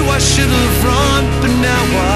knew I should have run, but now I